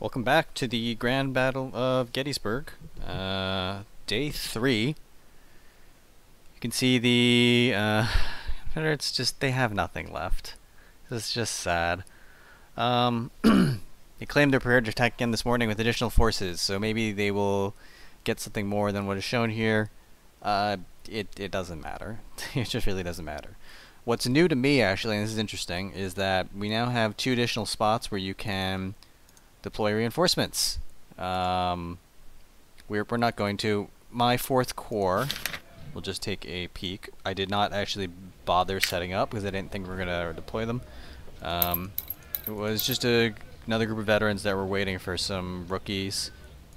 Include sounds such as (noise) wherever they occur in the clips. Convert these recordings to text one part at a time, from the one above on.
Welcome back to the Grand Battle of Gettysburg, uh, day three. You can see the uh, (laughs) Confederates just they have nothing left. This is just sad. Um, (clears throat) they claim they're prepared to attack again this morning with additional forces, so maybe they will get something more than what is shown here. Uh, it it doesn't matter. (laughs) it just really doesn't matter. What's new to me actually, and this is interesting, is that we now have two additional spots where you can deploy reinforcements. Um, we're, we're not going to. My fourth corps will just take a peek. I did not actually bother setting up because I didn't think we were going to deploy them. Um, it was just a, another group of veterans that were waiting for some rookies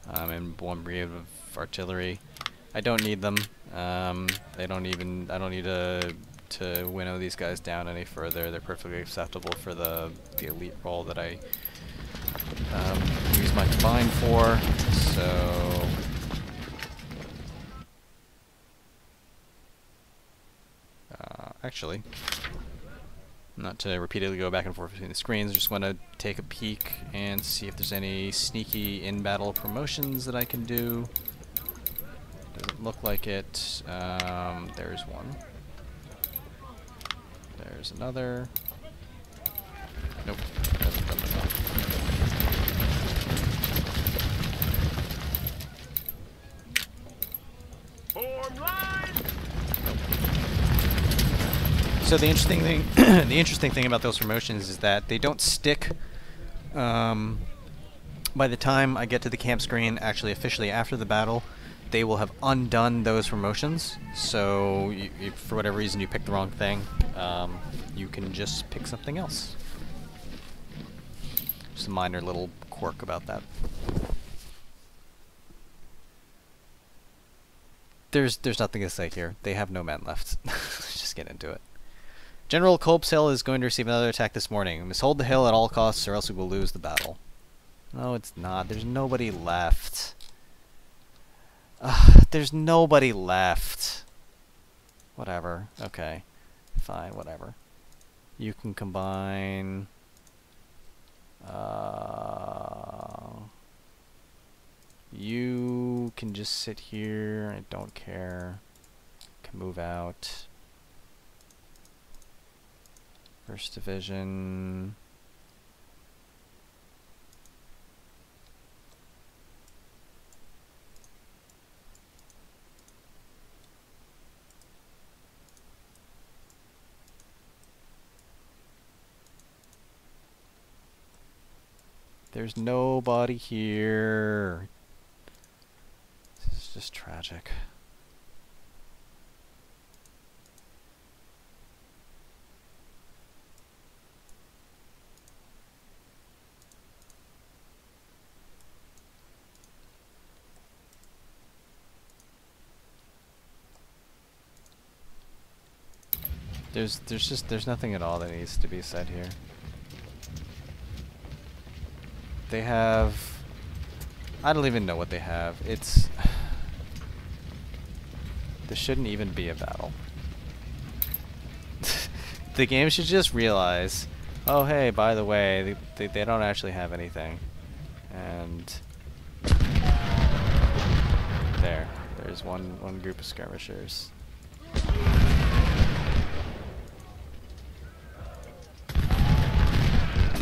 um, and one brigade of artillery. I don't need them. Um, they don't even. I don't need to to winnow these guys down any further. They're perfectly acceptable for the the elite role that I um, use my combine for. So. Uh, actually, not to repeatedly go back and forth between the screens, just want to take a peek and see if there's any sneaky in-battle promotions that I can do. Doesn't look like it. Um, there's one. There's another. Nope. So the interesting thing, (clears throat) the interesting thing about those promotions is that they don't stick. Um, by the time I get to the camp screen, actually officially after the battle, they will have undone those promotions. So you, you, for whatever reason you pick the wrong thing, um, you can just pick something else. Just a minor little quirk about that. There's there's nothing to say here. They have no men left. Let's (laughs) just get into it. General Culp's Hill is going to receive another attack this morning. We must hold the hill at all costs or else we will lose the battle. No, it's not. There's nobody left. Ugh, there's nobody left. Whatever. Okay. Fine, whatever. You can combine... Uh, can just sit here. I don't care. Can move out. First division. There's nobody here. Is just tragic. There's there's just there's nothing at all that needs to be said here. They have I don't even know what they have. It's This shouldn't even be a battle. (laughs) the game should just realize, oh hey, by the way, they, they, they don't actually have anything. And there, there's one one group of skirmishers.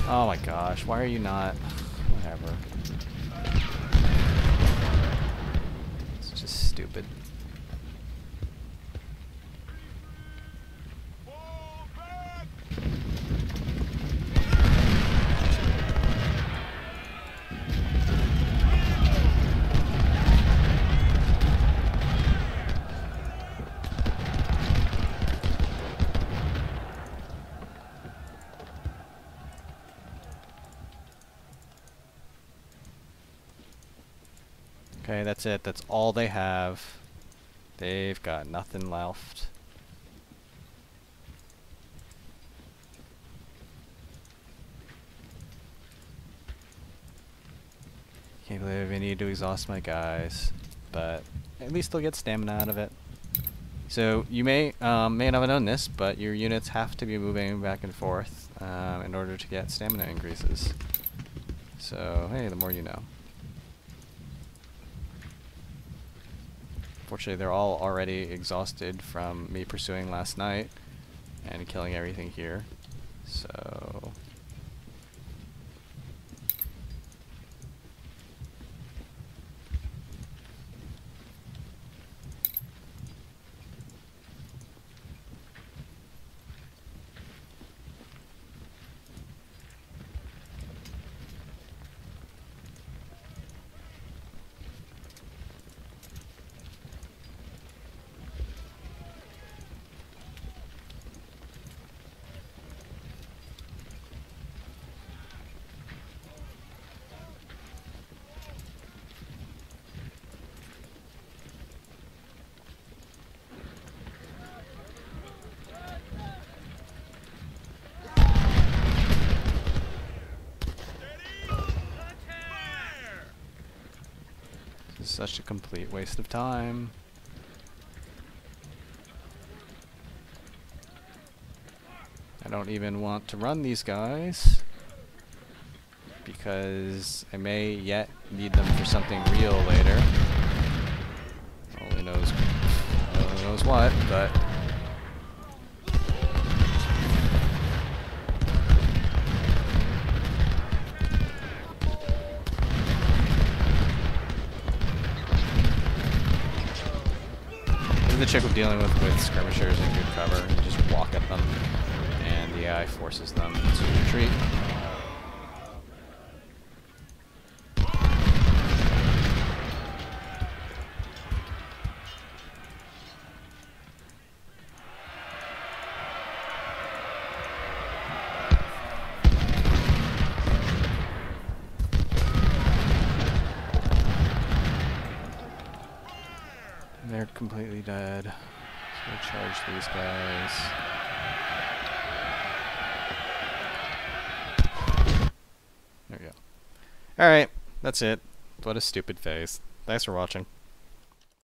Oh my gosh, why are you not? Whatever. It's just stupid. Fall back! Okay, that's it. That's all they have. They've got nothing left. Can't believe I need to exhaust my guys, but at least they'll get stamina out of it. So you may um, may not have known this, but your units have to be moving back and forth um, in order to get stamina increases. So, hey, the more you know. Fortunately, they're all already exhausted from me pursuing last night and killing everything here. So... This is such a complete waste of time. I don't even want to run these guys because I may yet need them for something real later. Only knows, only knows what, but trick of dealing with with skirmishers in good cover. Just walk at them, and the AI forces them to retreat. So charge these guys. There we go. Alright, that's it. What a stupid phase. Thanks for watching.